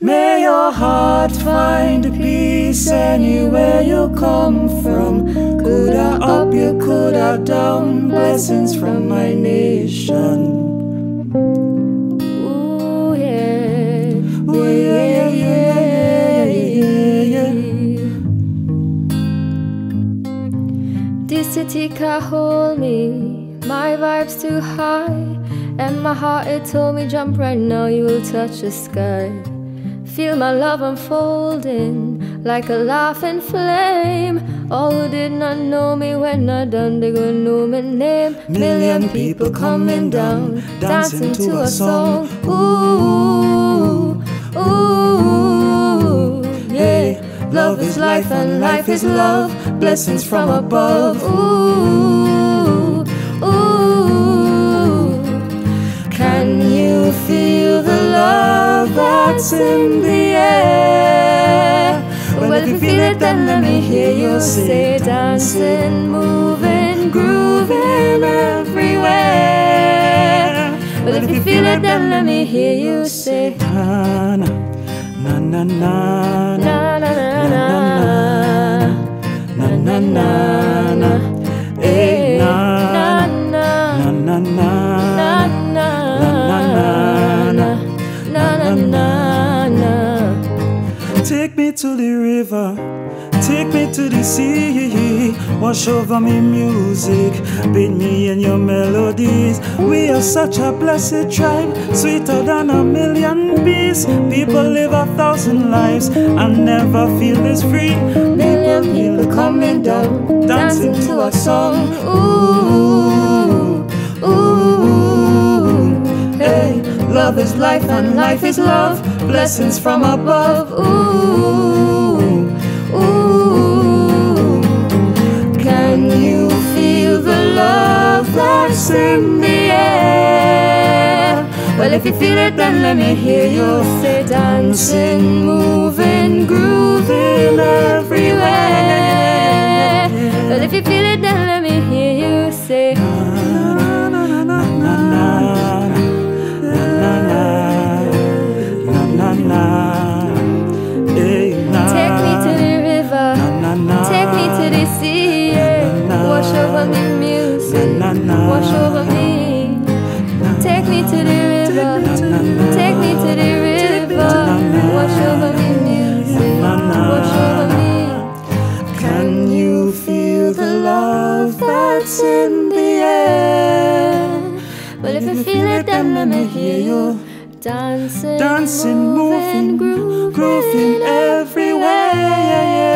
May your heart find peace anywhere you come from. Coulda up, you coulda down. Blessings from my nation. Ooh, yeah. Ooh, yeah, yeah, yeah, yeah, yeah. This city can't hold me. My vibe's too high. And my heart, it told me, jump right now, you will touch the sky. Feel my love unfolding like a laughing flame. All who did not know me when I done, they gonna know my name. Million people coming down, dancing to a song. Ooh, ooh, yeah. Love is life and life is love. Blessings from above. Ooh, in the air? Well, if you feel it, then let me hear you say dancing, moving, grooving everywhere. Well, if you feel it, then let me hear you say Na na na na na na na na na na na na. Na na na to the river, take me to the sea. Wash over me music, beat me in your melodies. We are such a blessed tribe, sweeter than a million bees. People live a thousand lives and never feel this free. Million people coming down, dancing to a song. Ooh, Love is life and life is love. Blessings from above. Ooh, ooh. Can you feel the love that's in the air? Well, if you feel it, then let me hear you say dancing, moving, grooving everywhere. Well, if you feel it, then let me hear you say. Love That's in the air. Well, if you feel it, then let me hear you dancing, dancing, moving, moving, grooving, grooving everywhere? Yeah, yeah,